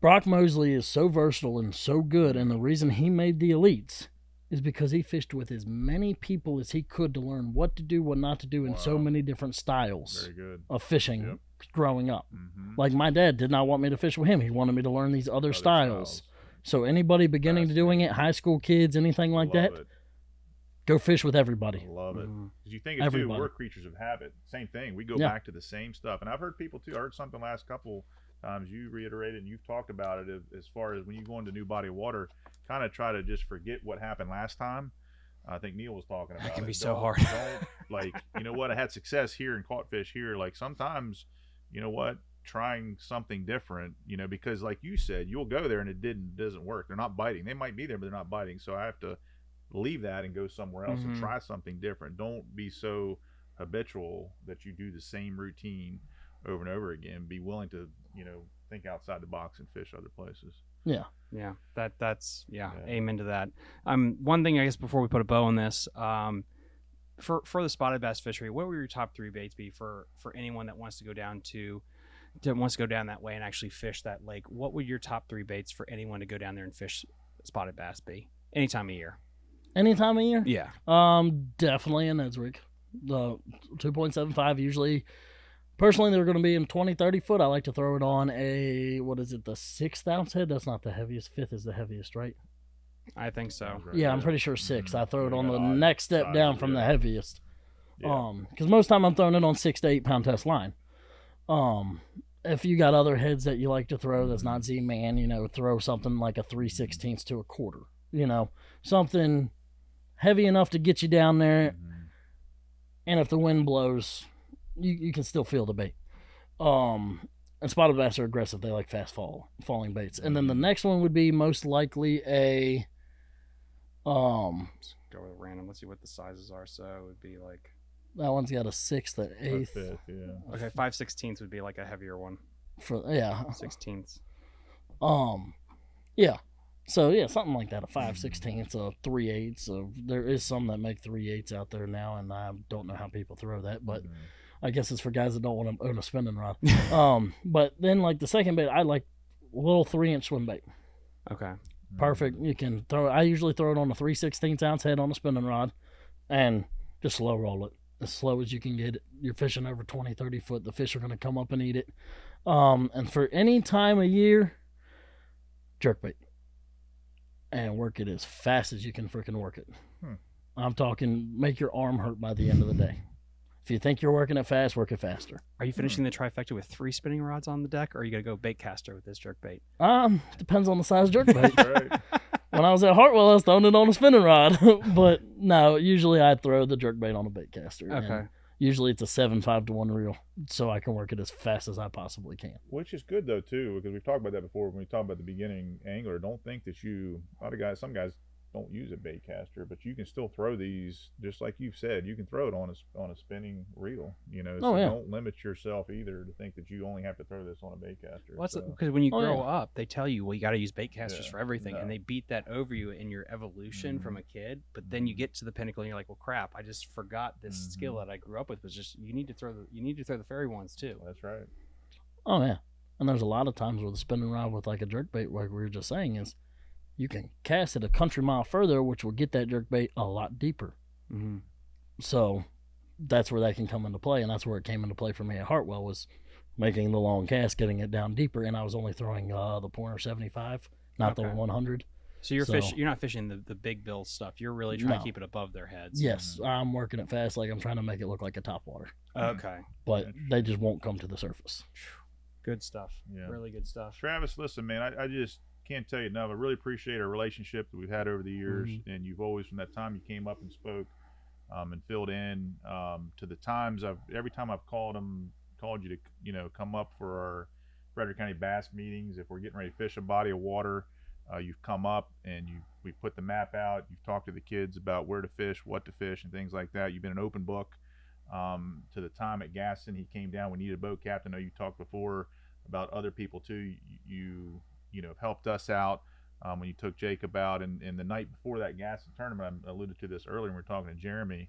Brock Mosley is so versatile and so good, and the reason he made the elites is because he fished with as many people as he could to learn what to do, what not to do, in so many different styles of fishing Yep. growing up. Mhm. Like my dad did not want me to fish with him; he wanted me to learn these other, Other styles. So anybody beginning to doing it, high school kids, anything like Love that, it. go fish with I everybody. love it. Because you think it too, Everybody. we're creatures of habit. Same thing. We go Yeah. back to the same stuff. And I've heard people too. I heard something last couple times you reiterated and you've talked about it as- far as when you go into new body of water, kind of try to just forget what happened last time. I think Neil was talking about. That can it. be so Don't- hard. don't, like you know what? I had success here and caught fish here. Like sometimes, you know what? Trying something different, you know, because like you said, you'll go there and it didn't doesn't work. They're not biting. They might be there, but they're not biting. So I have to leave that and go somewhere else and Mhm. try something different. Don't be so habitual that you do the same routine over and over again. Be willing to, you know, think outside the box and fish other places. Yeah, Yeah. that that's yeah, Yeah. amen to that. Um, one thing I guess before we put a bow on this, um, for for the spotted bass fishery, what would your top three baits be for for anyone that wants to go down to that wants to go down that way and actually fish that lake? What would your top three baits for anyone to go down there and fish spotted bass be? Any time of year. Any time of year? Yeah. Um, definitely a Ned rig. The 2.75 usually. Personally, they're going to be in 20, 30 foot. I like to throw it on a, what is it, the sixth ounce head? That's not the heaviest. Fifth is the heaviest, right? I think so. Right, yeah, I'm pretty sure 6 Mhm. I throw it on the odd next step sizes, down from the heaviest. Yeah. Um, because most time I'm throwing it on six to eight pound test line. Um, if you got other heads that you like to throw that's not Z man, you know, throw something like a three sixteenths to a quarter. You know, something heavy enough to get you down there, Mhm. and if the wind blows, you, you can still feel the bait. Um, and spotted bass are aggressive; they like fast fall falling baits. And then the Mhm. next one would be most likely a um. Go with random. Let's see what the sizes are. So it would be like That one's got a sixth, an Or eighth. fifth, yeah. okay, five sixteenths would be like a heavier one. For yeah, Sixteenths. Um, yeah. So yeah, something like that. A five sixteenths, a three eighths. So there is some that make three eighths out there now, and I don't know how people throw that, but Mhm. I guess it's for guys that don't want to own a spinning rod. [laughs] um, but then like the second bait, I like little three inch swim bait. Okay. Perfect. You can throw. I usually throw it on a three sixteenths ounce head on a spinning rod, and just slow roll it as slow as you can get it. You're fishing over 20, 30 foot. The fish are going to come up and eat it. Um, and for any time of year, jerkbait, and work it as fast as you can freaking work it. Hmm. I'm talking make your arm hurt by the end of the day. If you think you're working it fast, work it faster. Are you finishing the trifecta with three spinning rods on the deck, or are you gonna go bait caster with this jerk bait? Um, depends on the size jerkbait. That's right. [laughs] when I was at Hartwell, I was throwing it on a spinning rod. [laughs] but no, usually I throw the jerk bait on a bait caster. Okay. Usually it's a seven five to one reel, so I can work it as fast as I possibly can. Which is good though too, because we've talked about that before when we talked about the beginning angler. Don't think that you a lot of guys, some guys don't use a bait caster, but you can still throw these just like you've said. You can throw it on a s- on a spinning reel. You know, Oh, so yeah. don't limit yourself either to think that you only have to throw this on a bait caster. Well, so. because when you Oh, grow yeah. up, they tell you, well, you got to use bait casters Yeah, for everything, and they beat that over you in your evolution from a kid. But then you get to the pinnacle, and you're like, well, crap, I just forgot this skill Mhm. that I grew up with. Was just you need to throw the you need to throw the fairy ones too. That's right. Oh yeah, and there's a lot of times with a spinning rod with like a jerk bait, like we were just saying, is you can cast it a country mile further, which will get that jerk bait a lot deeper. Mm-hmm. So that's where that can come into play, and that's where it came into play for me at Hartwell was making the long cast, getting it down deeper, and I was only throwing uh, the pointer 75, not the 100. So you're So- fish. You're not fishing the, the big bill stuff. You're really trying No. to keep it above their heads. Yes, I'm working it fast, like I'm trying to make it look like a topwater, Okay. but they just won't come to the surface. Good stuff. Yeah. Really good stuff. Travis, listen, man, I, I just can't tell you enough. I really appreciate our relationship that we've had over the years, Mm-hmm. and you've always, from that time you came up and spoke, um, and filled in um, to the times I've every time I've called them, called you to, you know, come up for our Frederick County Bass meetings. If we're getting ready to fish a body of water, uh, you've come up and you we put the map out. You've talked to the kids about where to fish, what to fish, and things like that. You've been an open book. Um, to the time at Gaston, he came down. We needed a boat captain. I know you talked before about other people too. You you, know helped us out um, when you took Jacob out, and, and the night before that Gaston tournament, I alluded to this earlier. when We were talking to Jeremy,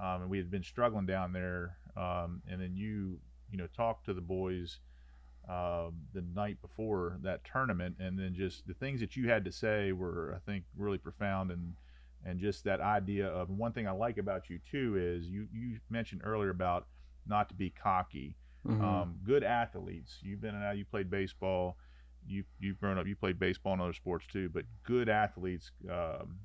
um, and we had been struggling down there, um, and then you you know talked to the boys um, the night before that tournament, and then just the things that you had to say were, I think, really profound, and and just that idea of one thing I like about you too is you you mentioned earlier about not to be cocky. Mhm. Um, good athletes. You've been out. You played baseball. You you've grown up. You played baseball and other sports too. But good athletes, um,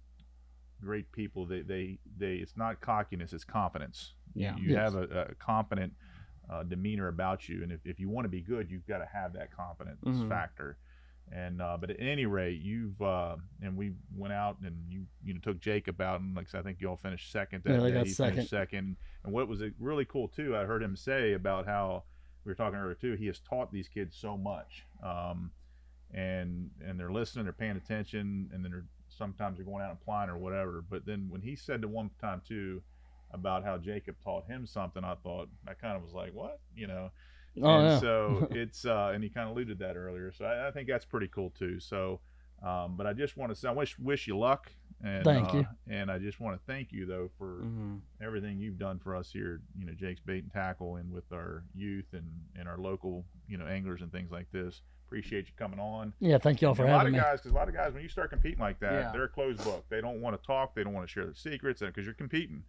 great people. They they they. It's not cockiness. It's confidence. You- Yeah. You, Yes. have a, a confident uh, demeanor about you, and if, if you want to be good, you've got to have that confidence Mhm. factor. And uh, but at any rate, you've uh, and we went out and you you know took Jacob out and like I said, I think you all finished second that Yeah, they day. got He second. finished second. And what was really cool too, I heard him say about how we were talking earlier too. He has taught these kids so much, um, and and they're listening, they're paying attention, and then they're sometimes they're going out and applying or whatever. But then when he said to one time too about how Jacob taught him something, I thought I kind of was like, what, you know. Oh and yeah. so [laughs] it's uh, and he kind of alluded to that earlier. So I, I think that's pretty cool too. So, um, but I just want to say I wish wish you luck. And, Thank uh, you. And I just want to thank you though for Mhm. everything you've done for us here. You know, Jake's Bait and Tackle, and with our youth and and our local you know anglers and things like this. Appreciate you coming on. yeah, thank y'all for And a lot having of me. guys, because a lot of guys, when you start competing like that, Yeah. they're a closed book. They don't want to talk. They don't want to share their secrets because you're competing.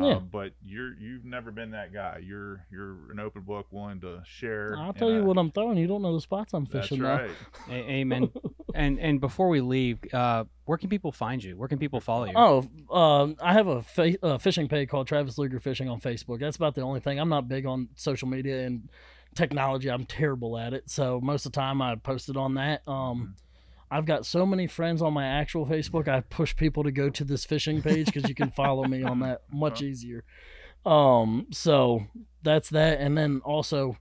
Yeah. Uh, but you're you've never been that guy. You're you're an open book, willing to share. I'll tell you I- what I'm throwing. You don't know the spots I'm fishing now. right. [laughs] A- Amen. [laughs] and and before we leave, uh, where can people find you? Where can people follow you? Oh, um, I have a fa- uh, fishing page called Travis Lugar Fishing on Facebook. That's about the only thing. I'm not big on social media and technology. I'm terrible at it. So most of the time I posted on that. Um, I've got so many friends on my actual Facebook. I push people to go to this fishing page because you can follow me on that [laughs] much easier. Um, so that's that. And then also,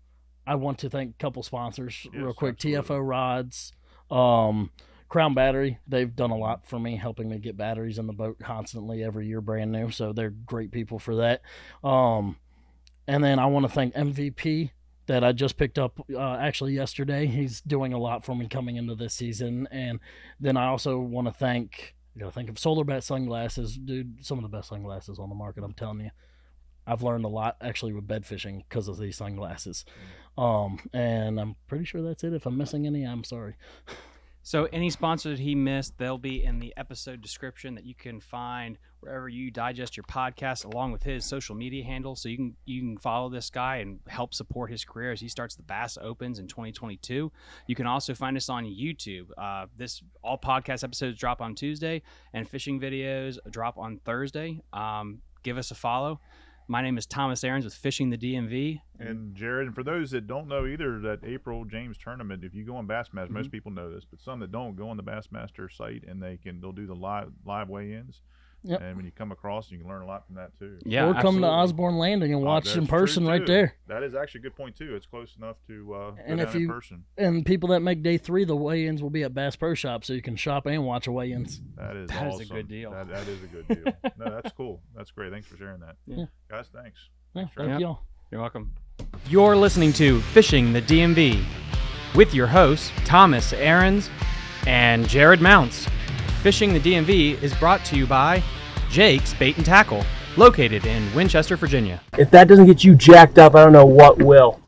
I want to thank a couple sponsors real quick. absolutely. TFO Rods, um, Crown Battery. They've done a lot for me, helping me get batteries in the boat constantly every year, brand new. So they're great people for that. Um, and then I want to thank MVP that I just picked up uh, actually yesterday. He's doing a lot for me coming into this season. And then I also want to thank, I gotta think of Solar Bat sunglasses, dude. Some of the best sunglasses on the market. I'm telling you. I've learned a lot actually with bed fishing because of these sunglasses. Um, and I'm pretty sure that's it. If I'm missing any, I'm sorry. [laughs] So any sponsor that he missed, they'll be in the episode description that you can find wherever you digest your podcast, along with his social media handle. So you can you can follow this guy and help support his career as he starts the Bass Opens in 2022. You can also find us on YouTube. Uh, this all podcast episodes drop on Tuesday, and fishing videos drop on Thursday. Um, give us a follow. My name is Thomas Aarons with Fishing the DMV. And Jared, and for those that don't know either, that April James tournament, if you go on Bassmaster, Mm-hmm. most people know this, but some that don't go on the Bassmaster site and they can they'll do the live live weigh-ins. Yep. And when you come across, you can learn a lot from that too. Yeah, or come to. Osborne Landing and Uh, watch that's in person right there. That is actually a good point too. It's close enough to uh, And down if in you- person. And people that make day three, the weigh-ins will be at Bass Pro Shop, so you can shop and watch a weigh-ins. That is [laughs] That is a good deal. That, that is a good deal. [laughs] no, that's cool. That's great. Thanks for sharing that. Yeah. Guys, thanks. Yeah, Thanks, thank y'all. You're welcome. You're listening to Fishing the DMV with your hosts, Thomas Aarons and Jared Mounts. Fishing the DMV is brought to you by Jake's Bait and Tackle, located in Winchester, Virginia. If that doesn't get you jacked up, I don't know what will.